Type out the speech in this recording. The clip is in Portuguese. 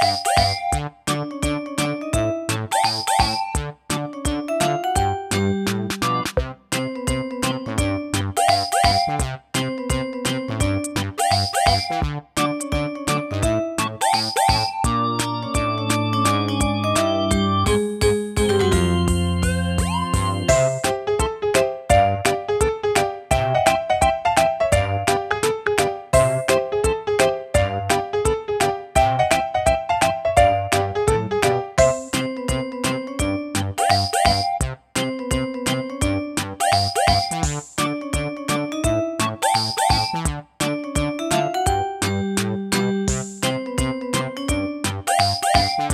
Thank you. Música